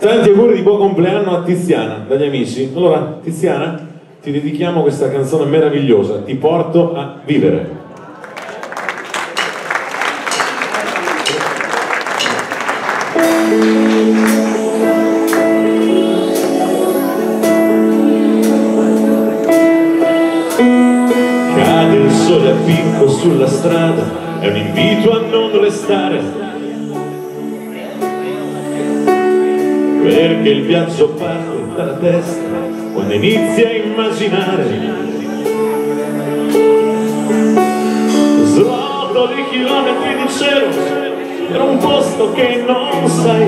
Tanti auguri di buon compleanno a Tiziana, dagli amici. Allora, Tiziana, ti dedichiamo questa canzone meravigliosa, Ti porto a vivere. Cade il sole a picco sulla strada, è un invito a non restare. Perché il viaggio parte dalla testa quando inizi a immaginare. Srotoli chilometri di cielo per un posto che non sai.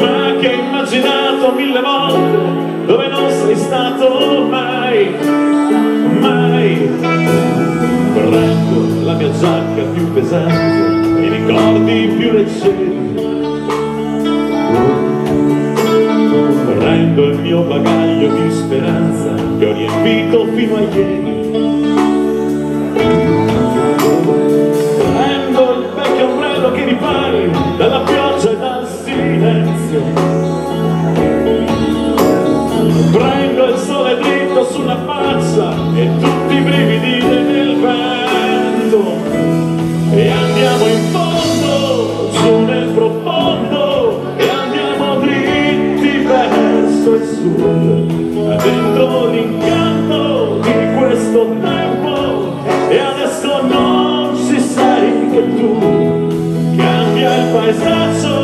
Ma che hai immaginato mille volte dove non sei stato mai, mai. Prendo la mia giacca più pesante, i ricordi più leggeri. Speranza che ho riempito fino a ieri. Prendo il vecchio ombrello che ripari dalla pioggia e dal silenzio. Questo tempo e adesso non ci sei che tu cambia il paesaggio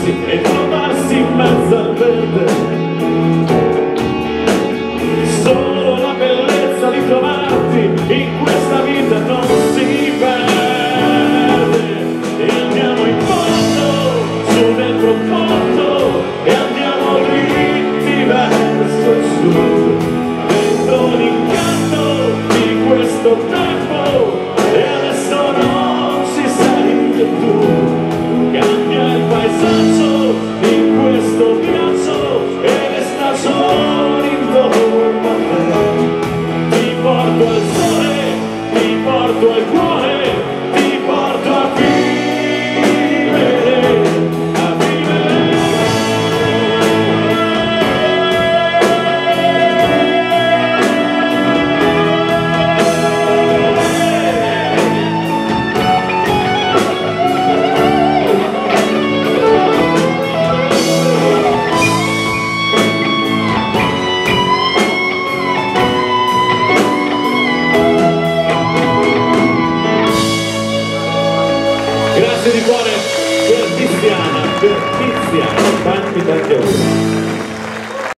Nasip et o nasip ben zaten Grazie di cuore per Tiziana, per Tiziana, tanti tanti auguri.